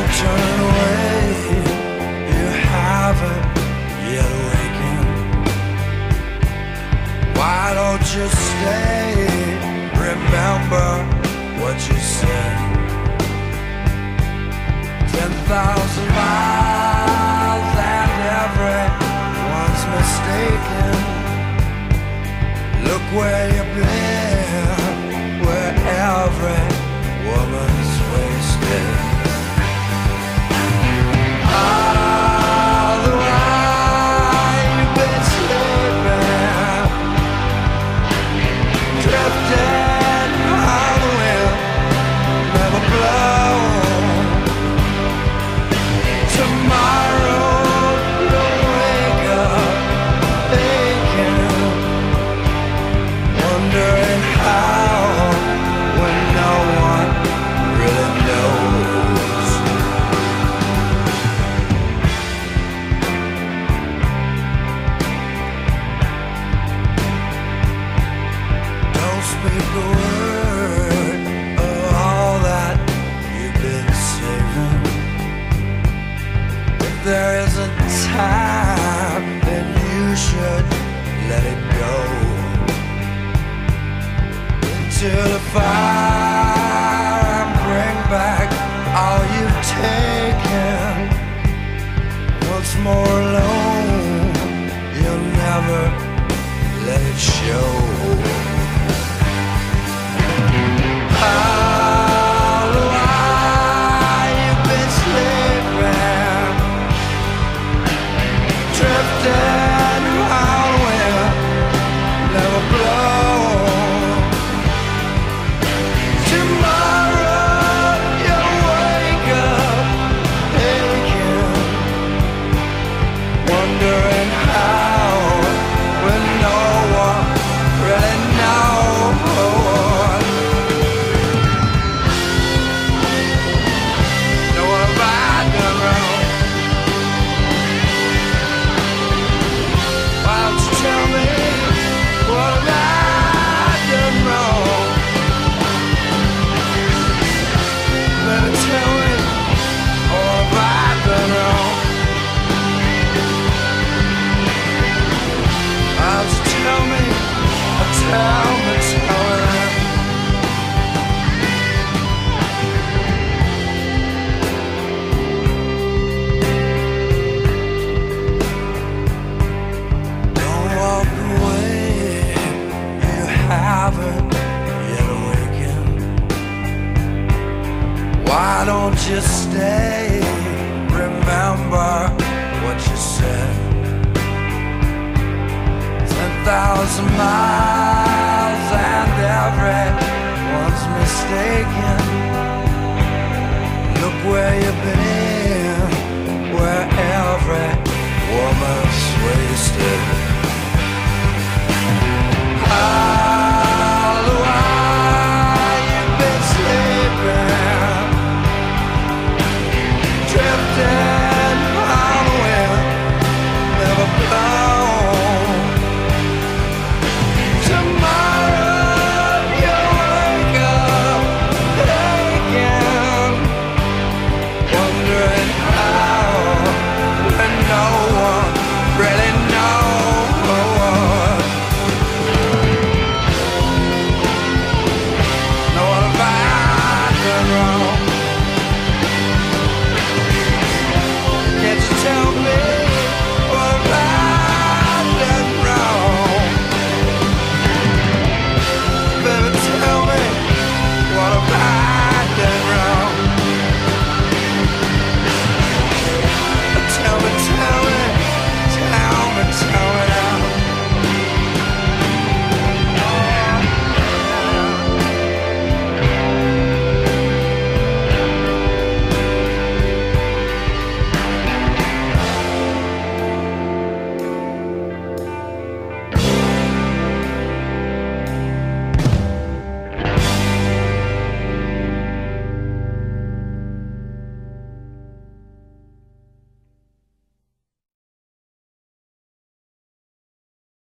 Don't turn away, you haven't yet awakened. Why don't you stay? Remember what you said. Ten thousand miles and everyone's mistaken. Look where you've been. There isn't time, then you should let it go. Into the fire haven't yet awakened. Why don't you stay? Remember what you said. Ten thousand miles and everyone's mistaken.